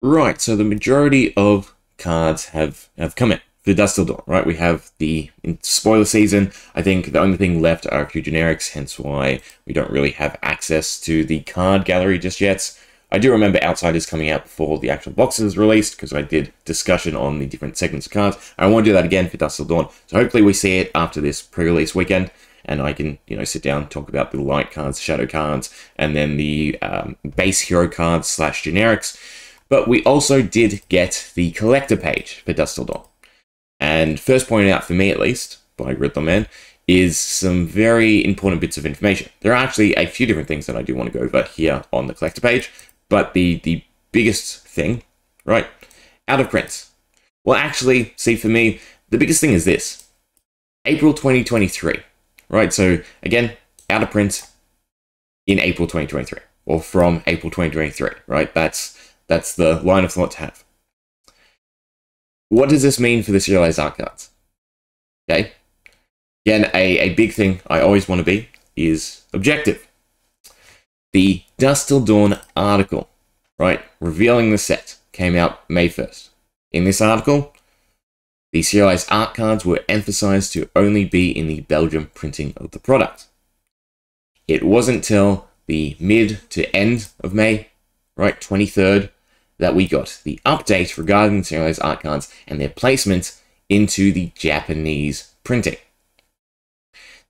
Right, so the majority of cards have, have come in for Dusk Till Dawn, right? We have the spoiler season. I think the only thing left are a few generics, hence why we don't really have access to the card gallery just yet. I do remember Outsiders coming out before the actual box is released, because I did discussion on the different segments of cards. I want to do that again for Dusk Till Dawn, so hopefully we see it after this pre-release weekend and I can, you know, sit down, and talk about the light cards, shadow cards, and then the um, base hero cards slash generics. But we also did get the collector page for Dusk Till Dawn. And first pointed out for me, at least, by Riddler Man, is some very important bits of information. There are actually a few different things that I do want to go over here on the collector page, but the, the biggest thing, right, out of prints. Well, actually, see, for me, the biggest thing is this. April 2023 right? So again, out of print in April 2023 or from April 2023, right? That's that's the line of thought to have. What does this mean for the serialized art cards? Okay. Again, a, a big thing I always want to be is objective. The Dusk Till Dawn article, right, revealing the set, came out May 1st. In this article, the serialized art cards were emphasized to only be in the Belgium printing of the product. It wasn't till the mid to end of May, right, 23rd, that we got the update regarding the serialized art cards and their placement into the Japanese printing.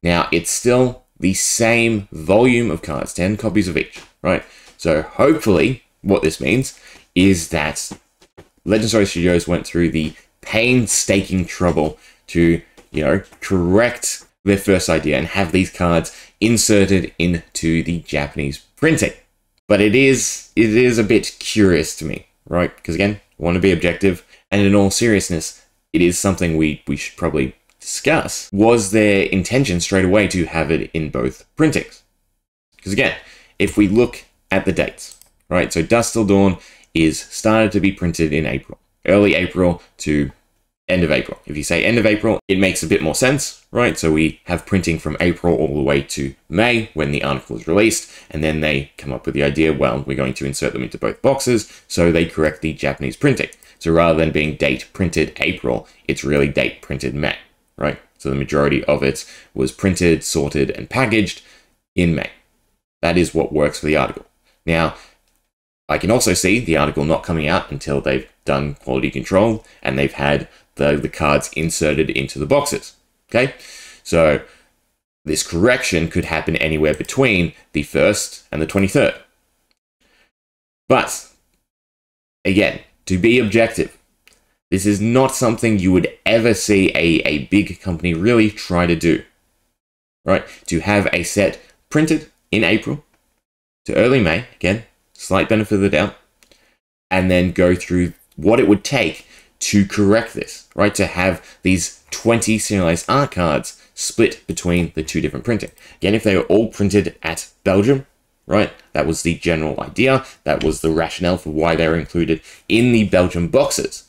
Now, it's still the same volume of cards, 10 copies of each, right? So hopefully what this means is that Legend Story Studios went through the painstaking trouble to, you know, correct their first idea and have these cards inserted into the Japanese printing. But it is it is a bit curious to me, right? Because again, I want to be objective, and in all seriousness, it is something we we should probably discuss. Was their intention straight away to have it in both printings? Because again, if we look at the dates, right? So Dusk Till Dawn is started to be printed in April, early April to end of April. If you say end of April, it makes a bit more sense, right? So we have printing from April all the way to May when the article is released, and then they come up with the idea, well, we're going to insert them into both boxes, so they correct the Japanese printing. So rather than being date printed April, it's really date printed May, right? So the majority of it was printed, sorted, and packaged in May. That is what works for the article. Now, I can also see the article not coming out until they've done quality control and they've had the, the cards inserted into the boxes. Okay, so this correction could happen anywhere between the 1st and the 23rd. But, again, to be objective, this is not something you would ever see a, a big company really try to do. Right? To have a set printed in April to early May, again, slight benefit of the doubt, and then go through what it would take to correct this, right? To have these 20 serialized art cards split between the two different printing. Again, if they were all printed at Belgium, right? That was the general idea. That was the rationale for why they were included in the Belgium boxes.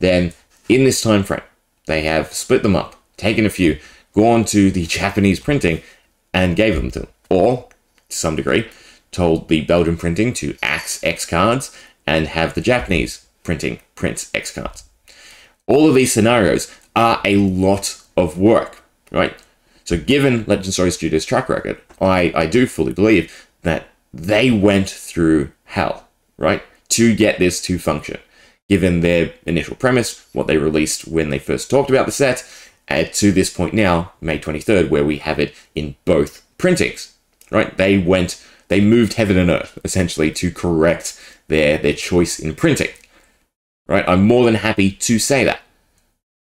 Then, in this time frame, they have split them up, taken a few, gone to the Japanese printing, and gave them to them. Or, to some degree, told the Belgian printing to axe X cards and have the Japanese printing print X cards. All of these scenarios are a lot of work, right? So given Legend Story Studios' track record, I, I do fully believe that they went through hell, right, to get this to function. Given their initial premise, what they released when they first talked about the set, and to this point now, May 23rd, where we have it in both printings, right? They went, they moved heaven and earth, essentially, to correct their, their choice in printing right? I'm more than happy to say that.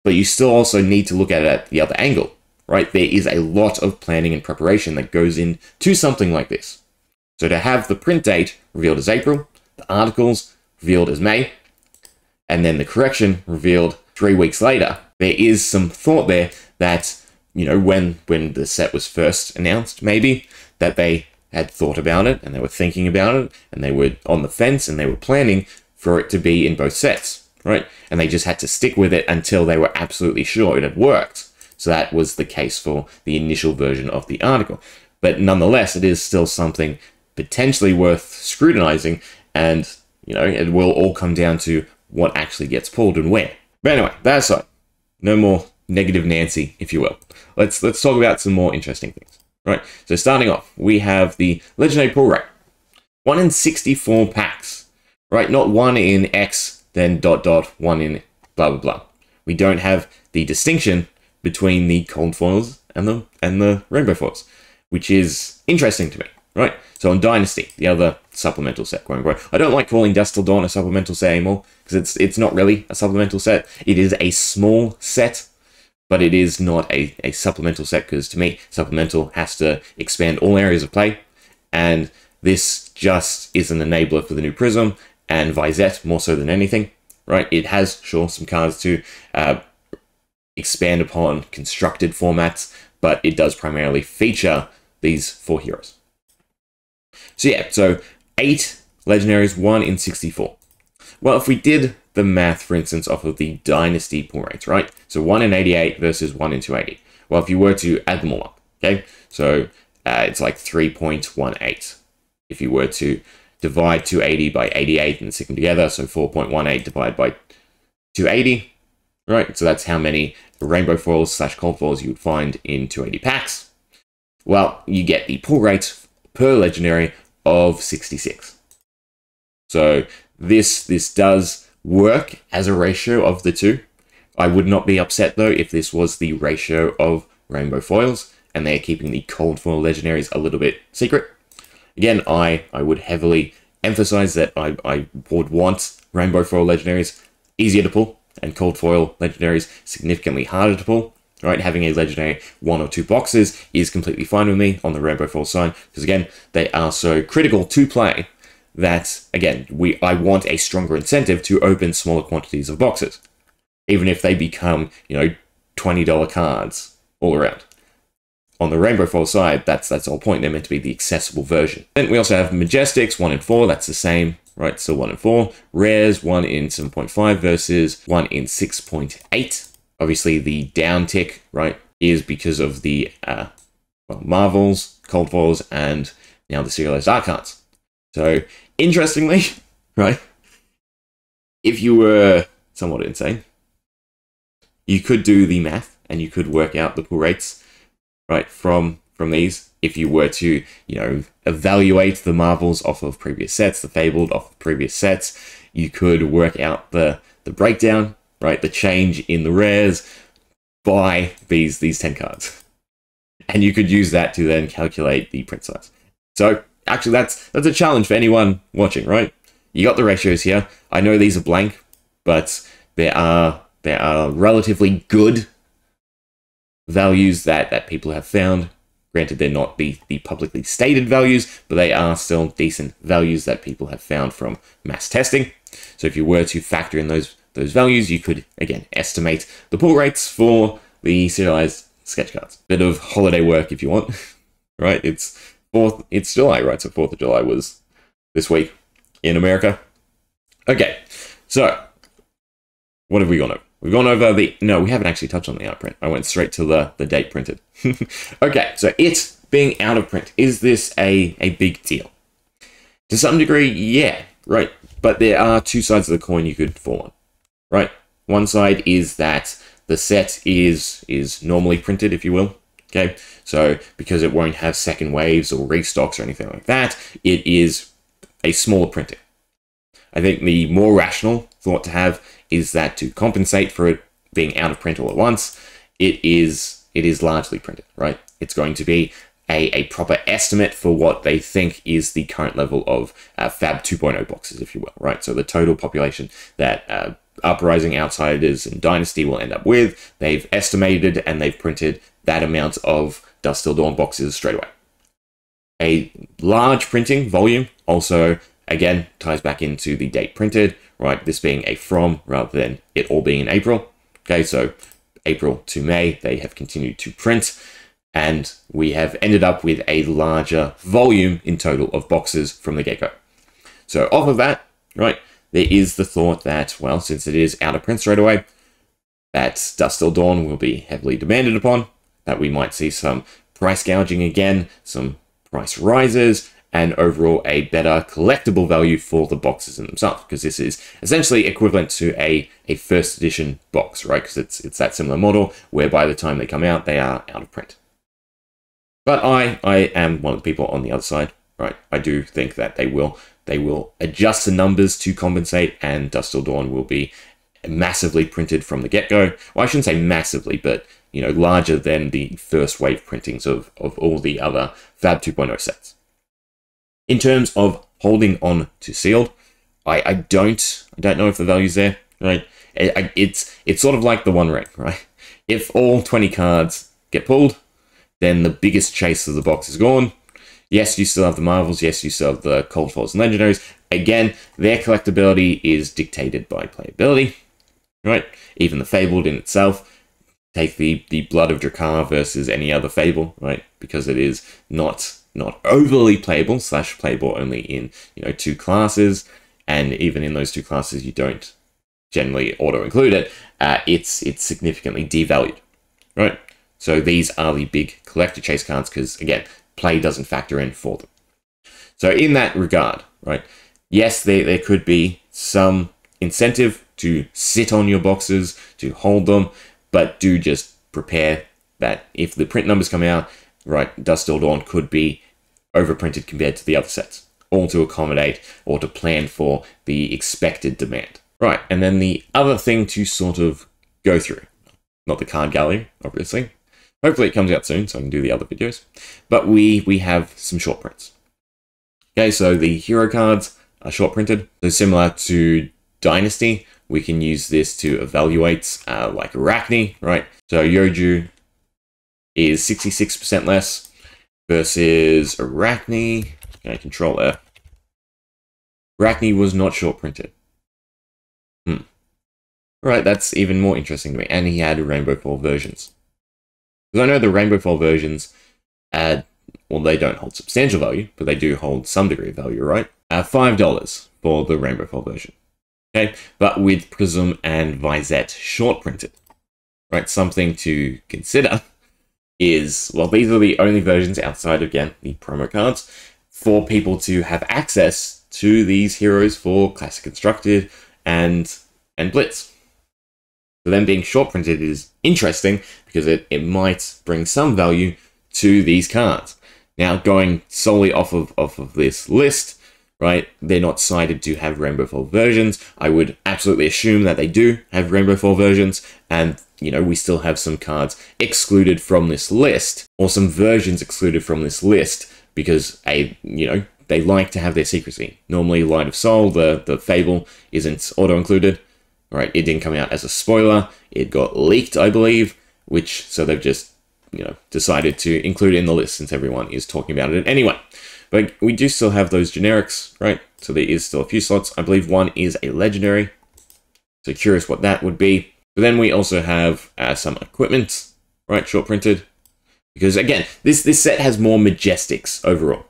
But you still also need to look at it at the other angle, right? There is a lot of planning and preparation that goes into something like this. So to have the print date revealed as April, the articles revealed as May, and then the correction revealed three weeks later, there is some thought there that, you know, when, when the set was first announced, maybe, that they had thought about it and they were thinking about it and they were on the fence and they were planning for it to be in both sets, right? And they just had to stick with it until they were absolutely sure it had worked. So that was the case for the initial version of the article. But nonetheless, it is still something potentially worth scrutinizing and You know, it will all come down to what actually gets pulled and when. But anyway, that aside, no more negative Nancy, if you will. Let's let's talk about some more interesting things. Right. So starting off, we have the legendary pull rate. One in 64 packs. Right, not one in X, then dot dot, one in blah blah blah. We don't have the distinction between the cold foils and the and the rainbow foils, which is interesting to me. Right. So on Dynasty, the other supplemental set, quote unquote. I don't like calling Dusk Till Dawn a supplemental set anymore because it's it's not really a supplemental set. It is a small set, but it is not a, a supplemental set because to me, supplemental has to expand all areas of play, and this just is an enabler for the new Prism and Vynnset more so than anything. Right? It has sure some cards to uh, expand upon constructed formats, but it does primarily feature these four heroes. So yeah, so eight legendaries, one in 64. Well, if we did the math, for instance, off of the Dynasty pull rates, right? So 1 in 88 versus 1 in 280. Well, if you were to add them all up, okay? So uh, it's like 3.18. If you were to divide 280 by 88 and stick them together, so 4.18 divided by 280, right? So that's how many rainbow foils slash cold foils you would find in 280 packs. Well, you get the pull rate per legendary of 66. So this this does work as a ratio of the two. I would not be upset though if this was the ratio of rainbow foils and they're keeping the cold foil legendaries a little bit secret. Again, I, I would heavily emphasize that I, I would want rainbow foil legendaries easier to pull and cold foil legendaries significantly harder to pull right? Having a legendary one or two boxes is completely fine with me on the Rainbow Foil side, because again, they are so critical to play that, again, we I want a stronger incentive to open smaller quantities of boxes, even if they become, you know, $20 cards all around. On the Rainbow Foil side, that's that's the whole point. They're meant to be the accessible version. Then we also have Majestics, 1 in 4, that's the same, right? So 1 in 4. Rares, 1 in 7.5 versus 1 in 6.8. Obviously, the downtick, right, is because of the uh, well, Marvels, Cold Foils, and now the serialized art cards. So, interestingly, right, if you were somewhat insane, you could do the math and you could work out the pull rates, right, from from these. If you were to, you know, evaluate the Marvels off of previous sets, the Fabled off of previous sets, you could work out the the breakdown right? The change in the rares by these these 10 cards. And you could use that to then calculate the print size. So actually that's that's a challenge for anyone watching, right? You got the ratios here. I know these are blank, but there are there are relatively good values that, that people have found. Granted, they're not the, the publicly stated values, but they are still decent values that people have found from mass testing. So if you were to factor in those those values, you could, again, estimate the pull rates for the serialized sketch cards. Bit of holiday work if you want, right? It's 4th, it's July, right? So 4th of July was this week in America. Okay, so what have we gone over? We've gone over the, no, we haven't actually touched on the art print. I went straight to the, the date printed. okay, so it being out of print, is this a, a big deal? To some degree, yeah, right. But there are two sides of the coin you could fall on right? One side is that the set is is normally printed, if you will. Okay, so because it won't have second waves or restocks or anything like that, it is a smaller printing. I think the more rational thought to have is that to compensate for it being out of print all at once, it is it is largely printed, right? It's going to be a, a proper estimate for what they think is the current level of uh, Fab 2.0 boxes, if you will, right? So the total population that uh, Uprising Outsiders and Dynasty will end up with. They've estimated and they've printed that amount of Dusk Till Dawn boxes straight away. A large printing volume also, again, ties back into the date printed, right? This being a from rather than it all being in April. Okay, so April to May, they have continued to print, and we have ended up with a larger volume in total of boxes from the get go. So, off of that, right, there is the thought that, well, since it is out of print straight away, that Dusk Till Dawn will be heavily demanded upon, that we might see some price gouging again, some price rises, and overall a better collectible value for the boxes in themselves, because this is essentially equivalent to a, a first edition box, right? Because it's, it's that similar model where by the time they come out, they are out of print. But I, I am one of the people on the other side, right? I do think that they will they will adjust the numbers to compensate, and Dusk Till Dawn will be massively printed from the get-go. Well, I shouldn't say massively, but you know, larger than the first wave printings of, of all the other Fab 2.0 sets. In terms of holding on to sealed, I, I don't I don't know if the value's there, right? It, it's it's sort of like the One Ring, right? If all 20 cards get pulled, then the biggest chase of the box is gone. Yes, you still have the Marvels. Yes, you still have the Cold Foils and Legendaries. Again, their collectability is dictated by playability right? Even the Fabled in itself, take the, the Blood of Dracai versus any other Fable, right? Because it is not not overly playable, slash playable only in, you know, two classes, and even in those two classes you don't generally auto-include it, uh, it's, it's significantly devalued, right? So these are the big collector chase cards because, again, play doesn't factor in for them. So in that regard, right, yes, there, there could be some incentive to sit on your boxes, to hold them, but do just prepare that if the print numbers come out, right, Dusk Till Dawn could be overprinted compared to the other sets, all to accommodate or to plan for the expected demand. Right, and then the other thing to sort of go through, not the card gallery, obviously. Hopefully it comes out soon so I can do the other videos. But we, we have some short prints. Okay, so the hero cards are short printed. They're similar to Dynasty, we can use this to evaluate uh, like Arakni, right? So Yoji is 66% less versus Arakni. Okay, control F. Arakni was not short printed. Hmm. Right, that's even more interesting to me. And he had Rainbow Foil versions. Because I know the Rainbow Foil versions add, well, they don't hold substantial value, but they do hold some degree of value, right? Uh, $5 for the Rainbow Foil version okay, but with Prism and Vynnset short printed. Right, something to consider is, well, these are the only versions outside, of, again, the promo cards, for people to have access to these heroes for Classic Constructed and, and Blitz. So them being short printed is interesting because it, it might bring some value to these cards. Now, going solely off of, off of this list, right? They're not cited to have Rainbow Foil versions. I would absolutely assume that they do have Rainbow Foil versions, and you know, we still have some cards excluded from this list, or some versions excluded from this list, because a you know, they like to have their secrecy. Normally Light of Sol, the, the Fable, isn't auto-included. Right, it didn't come out as a spoiler. It got leaked, I believe, which so they've just you know decided to include it in the list since everyone is talking about it anyway. But we do still have those generics, right? So there is still a few slots. I believe one is a legendary. So curious what that would be. But then we also have uh, some equipment, right? Short printed. Because again, this, this set has more majestics overall.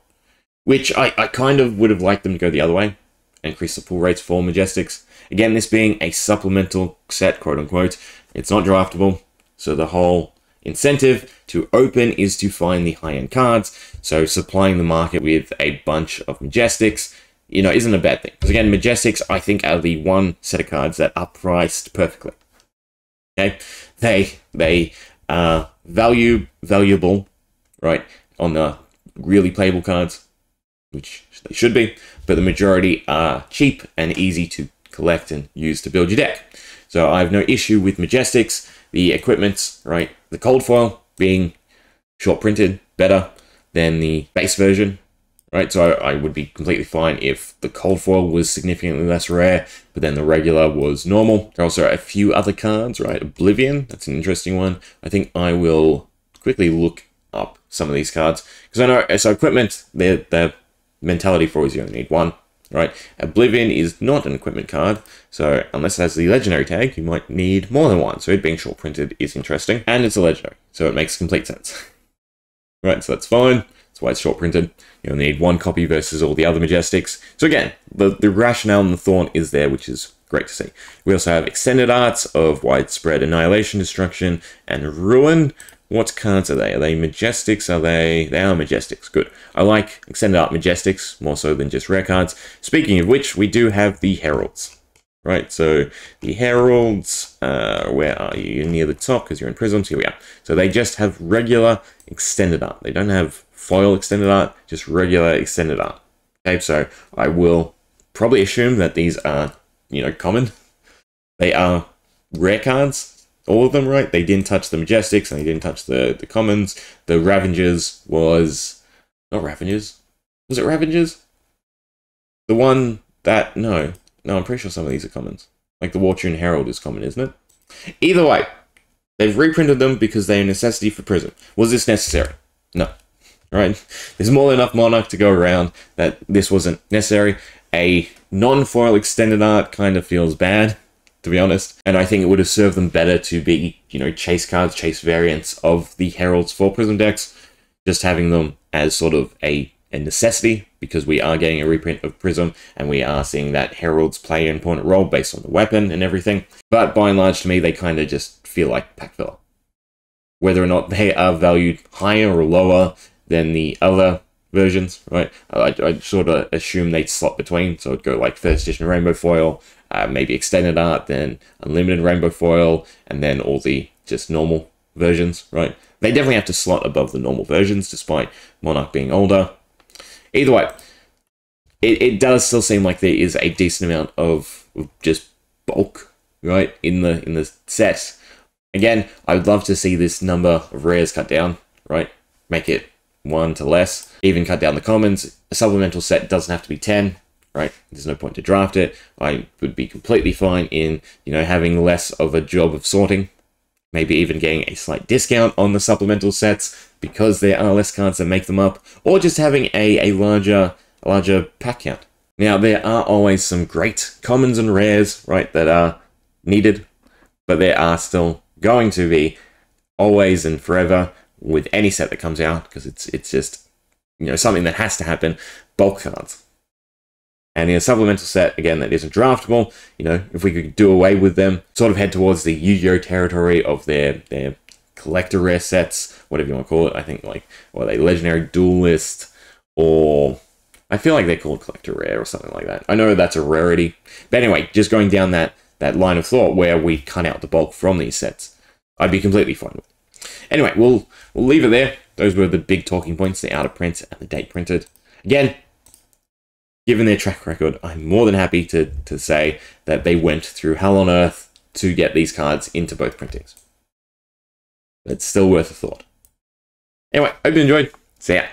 Which I, I kind of would have liked them to go the other way. Increase the pull rates for majestics. Again, this being a supplemental set, quote unquote. It's not draftable. So the whole incentive to open is to find the high-end cards, so supplying the market with a bunch of Majestics, you know, isn't a bad thing. Because again, Majestics, I think, are the one set of cards that are priced perfectly. Okay? They, they are value, valuable, right, on the really playable cards, which they should be, but the majority are cheap and easy to collect and use to build your deck. So I have no issue with Majestics the equipment, right? The cold foil being short printed better than the base version, right? So I, I, would be completely fine if the cold foil was significantly less rare, but then the regular was normal. There are also a few other cards, right? Oblivion, that's an interesting one. I think I will quickly look up some of these cards because I know so equipment, their their mentality for is you only need one right? Oblivion is not an equipment card, so unless it has the legendary tag, you might need more than one. So it being short printed is interesting, and it's a legendary, so it makes complete sense. right, so that's fine. That's why it's short printed. You only need one copy versus all the other Majestics. So again, the, the rationale and the thought is there, which is great to see. We also have extended arts of widespread annihilation, destruction, and ruin, what cards are they? Are they Majestics? Are they... They are Majestics. Good. I like Extended Art Majestics more so than just rare cards. Speaking of which, we do have the Heralds. Right, so the Heralds, uh, where are you? You're near the top because you're in Prisms. Here we are. So they just have regular Extended Art. They don't have foil Extended Art, just regular Extended Art. Okay, so I will probably assume that these are, you know, common. They are rare cards, all of them, right? They didn't touch the Majestics and they didn't touch the, the Commons. The Ravengers was... Not Ravengers. Was it Ravengers? The one that... No. No, I'm pretty sure some of these are Commons. Like the Wartune Herald is common, isn't it? Either way, they've reprinted them because they're a necessity for Prism. Was this necessary? No. Right? There's more than enough Monarch to go around that this wasn't necessary. A non-foil extended art kind of feels bad to be honest. And I think it would have served them better to be, you know, chase cards, chase variants of the Heralds for Prism decks, just having them as sort of a, a necessity, because we are getting a reprint of Prism, and we are seeing that Heralds play an important role based on the weapon and everything. But by and large, to me, they kind of just feel like pack filler. Whether or not they are valued higher or lower than the other versions, right? I, I sort of assume they'd slot between, so it'd go like first edition Rainbow Foil, uh, maybe extended art, then unlimited rainbow foil, and then all the just normal versions, right? They definitely have to slot above the normal versions, despite Monarch being older. Either way, it, it does still seem like there is a decent amount of, just bulk, right, in the in the set. Again, I would love to see this number of rares cut down, right? Make it one to less. Even cut down the commons. A supplemental set doesn't have to be 10 right? There's no point to draft it. I would be completely fine in, you know, having less of a job of sorting, maybe even getting a slight discount on the supplemental sets because there are less cards that make them up, or just having a, a larger larger pack count. Now, there are always some great commons and rares, right, that are needed, but there are still going to be always and forever with any set that comes out because it's it's just you know something that has to happen bulk cards and in a supplemental set, again, that isn't draftable, you know, if we could do away with them, sort of head towards the Yu-Gi-Oh! territory of their, their collector rare sets, whatever you want to call it. I think, like, what they, Legendary Duelist, or I feel like they're called collector rare or something like that. I know that's a rarity. But anyway, just going down that, that line of thought where we cut out the bulk from these sets, I'd be completely fine with it. Anyway, we'll, we'll leave it there. Those were the big talking points, the out of print and the date printed. Again, given their track record, I'm more than happy to, to say that they went through hell on earth to get these cards into both printings. It's still worth a thought. Anyway, hope you enjoyed. See ya.